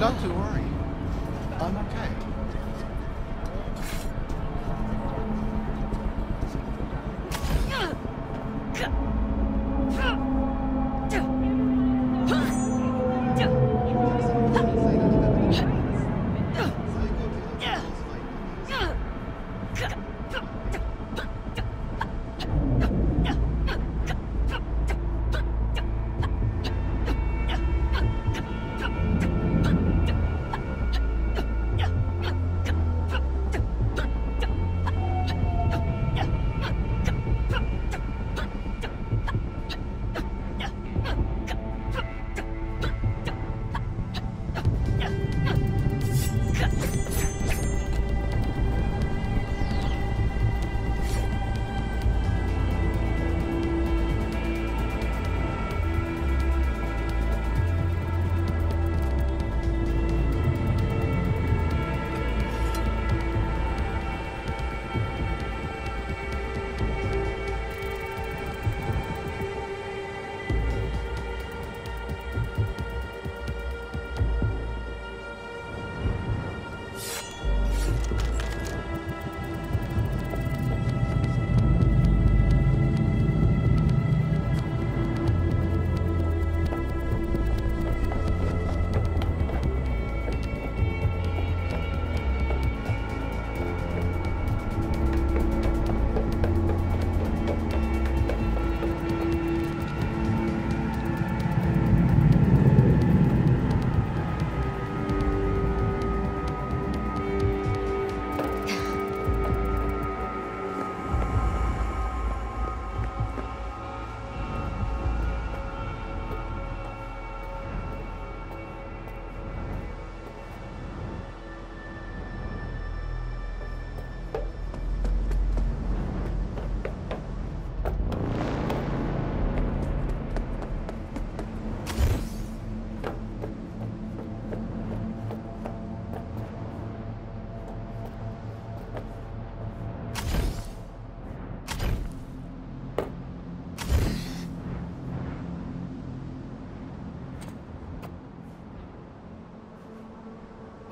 Not to worry. I'm okay.